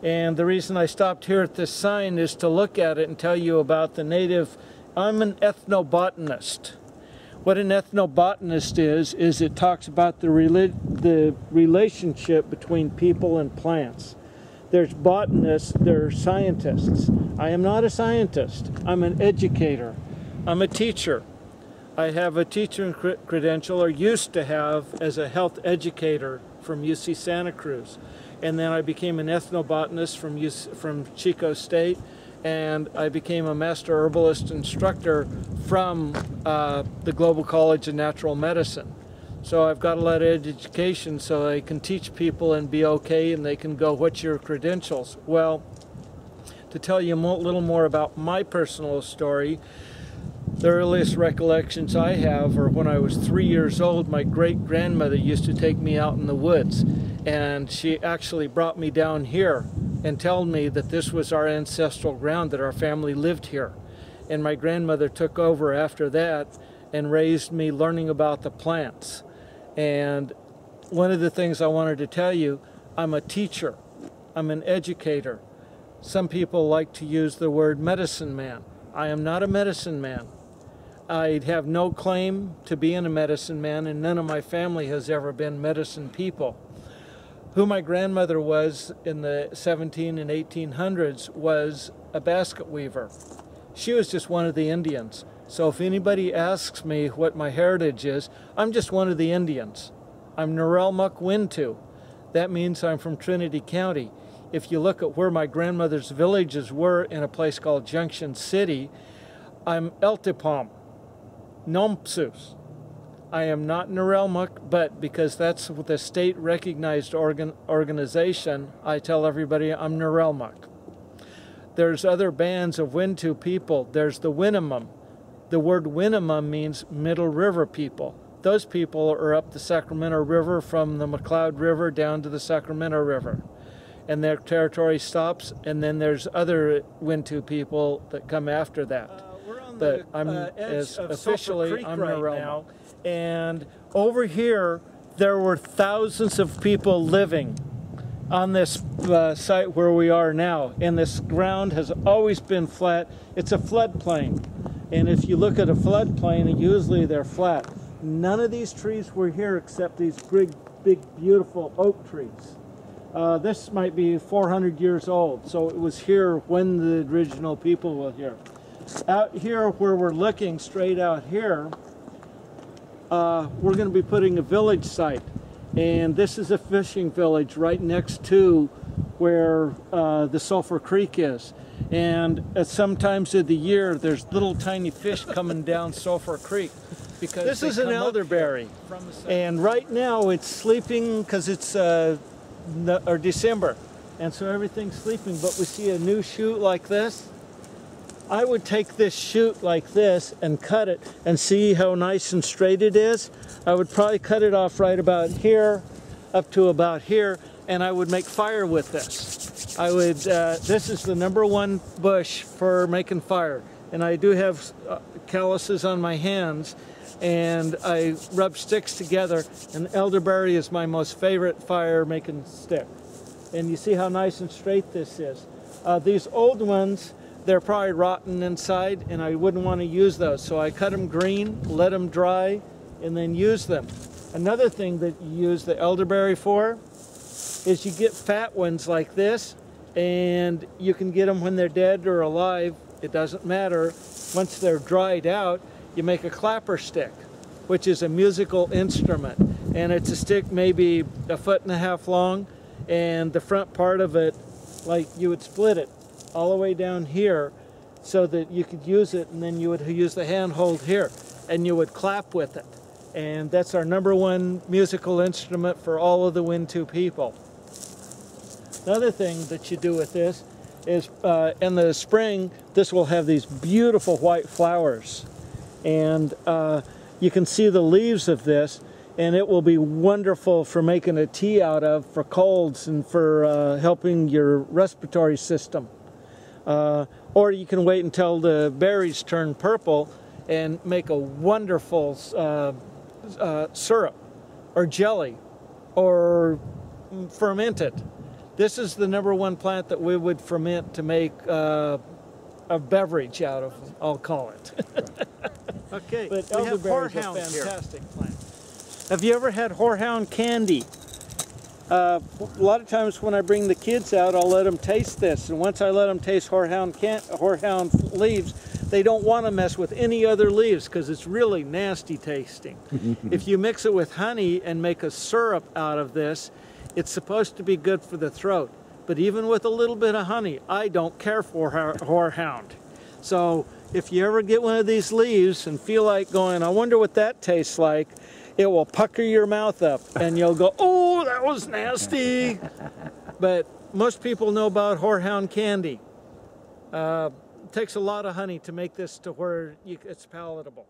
And the reason I stopped here at this sign is to look at it and tell you about the native. I'm an ethnobotanist. What an ethnobotanist is, is it talks about the, the relationship between people and plants. There's botanists, there are scientists. I am not a scientist, I'm an educator. I'm a teacher. I have a teaching credential, or used to have, as a health educator from UC Santa Cruz. And then I became an ethnobotanist from, from Chico State, and I became a master herbalist instructor from uh, the Global College of Natural Medicine. So I've got a lot of education so I can teach people and be okay, and they can go, what's your credentials? Well, to tell you a little more about my personal story, the earliest recollections I have are when I was three years old, my great grandmother used to take me out in the woods, and she actually brought me down here and told me that this was our ancestral ground, that our family lived here. And my grandmother took over after that and raised me learning about the plants. And one of the things I wanted to tell you, I'm a teacher, I'm an educator. Some people like to use the word medicine man. I am not a medicine man. I have no claim to being a medicine man, and none of my family has ever been medicine people. Who my grandmother was in the 17 and 1800s was a basket weaver. She was just one of the Indians. So if anybody asks me what my heritage is, I'm just one of the Indians. I'm Nurelmuk Wintu. That means I'm from Trinity County. If you look at where my grandmother's villages were in a place called Junction City, I'm Eltipom. Nompsus. I am not Nurelmuk, but because that's the state recognized organ organization, I tell everybody I'm Nurelmuk. There's other bands of Wintu people. There's the Winnemem. The word Winnemem means Middle River people. Those people are up the Sacramento River from the McCloud River down to the Sacramento River. And their territory stops, and then there's other Wintu people that come after that but I'm uh, officially I'm right now. And over here, there were thousands of people living on this uh, site where we are now. And this ground has always been flat. It's a floodplain. And if you look at a floodplain, usually they're flat. None of these trees were here except these big, big, beautiful oak trees. Uh, this might be 400 years old, so it was here when the original people were here out here where we're looking straight out here, uh, we're going to be putting a village site. And this is a fishing village right next to where uh, the Sulphur Creek is. And at some times of the year, there's little tiny fish coming down Sulphur Creek. Because this is an elderberry. And right now it's sleeping because it's uh, or December. And so everything's sleeping, but we see a new shoot like this I would take this shoot like this and cut it and see how nice and straight it is. I would probably cut it off right about here up to about here and I would make fire with this. I would, uh, this is the number one bush for making fire. And I do have uh, calluses on my hands and I rub sticks together and elderberry is my most favorite fire making stick. And you see how nice and straight this is. Uh, these old ones, they're probably rotten inside and I wouldn't want to use those. So I cut them green, let them dry, and then use them. Another thing that you use the elderberry for is you get fat ones like this and you can get them when they're dead or alive. It doesn't matter. Once they're dried out, you make a clapper stick, which is a musical instrument. And it's a stick maybe a foot and a half long and the front part of it, like you would split it all the way down here so that you could use it and then you would use the handhold here and you would clap with it. And that's our number one musical instrument for all of the Wintu people. Another thing that you do with this is uh, in the spring, this will have these beautiful white flowers. And uh, you can see the leaves of this and it will be wonderful for making a tea out of for colds and for uh, helping your respiratory system. Uh, or you can wait until the berries turn purple and make a wonderful uh, uh, syrup or jelly or ferment it. This is the number one plant that we would ferment to make uh, a beverage out of, I'll call it. okay, But we have elderberries are horehound here. fantastic plant. Have you ever had horehound candy? Uh, a lot of times when I bring the kids out, I'll let them taste this, and once I let them taste horehound can horehound leaves, they don't want to mess with any other leaves because it's really nasty tasting. if you mix it with honey and make a syrup out of this, it's supposed to be good for the throat. But even with a little bit of honey, I don't care for horehound. So if you ever get one of these leaves and feel like going, I wonder what that tastes like, it will pucker your mouth up and you'll go, oh, that was nasty. but most people know about horehound candy. Uh, it takes a lot of honey to make this to where you, it's palatable.